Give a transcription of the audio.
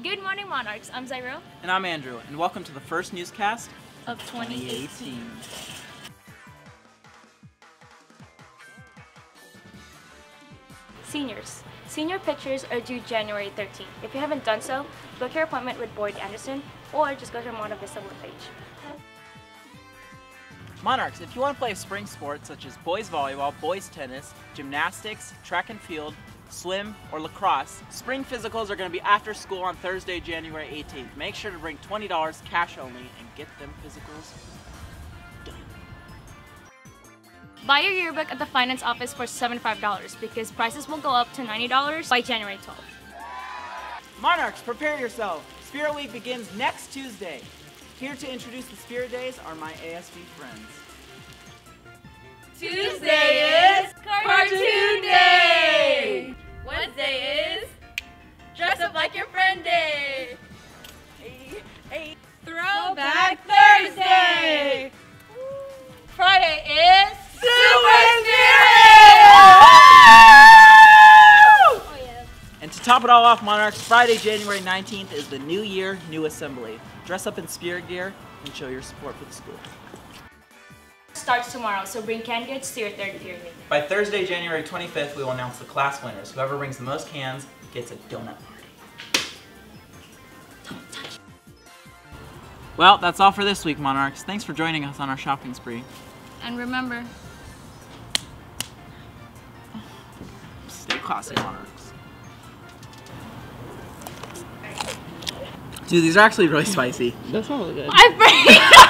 Good morning, Monarchs. I'm Zyro And I'm Andrew, and welcome to the first newscast of 2018. Seniors. Senior pictures are due January 13th. If you haven't done so, book your appointment with Boyd Anderson or just go to our Monte Vista webpage. Monarchs, if you want to play spring sports such as boys volleyball, boys tennis, gymnastics, track and field, swim, or lacrosse, spring physicals are going to be after school on Thursday, January 18th. Make sure to bring $20 cash only and get them physicals done. Buy your yearbook at the finance office for $75 because prices will go up to $90 by January 12th. Monarchs, prepare yourself. Spirit Week begins next Tuesday. Here to introduce the Spirit Days are my ASB friends. Tuesday to top it all off, Monarchs, Friday, January 19th is the New Year, New Assembly. Dress up in spirit gear and show your support for the school. Starts tomorrow, so bring canned goods to your third period. By Thursday, January 25th, we will announce the class winners. Whoever brings the most cans gets a donut party. Well, that's all for this week, Monarchs. Thanks for joining us on our shopping spree. And remember, Stay classy, Monarchs. Dude, these are actually really spicy. That smells good. I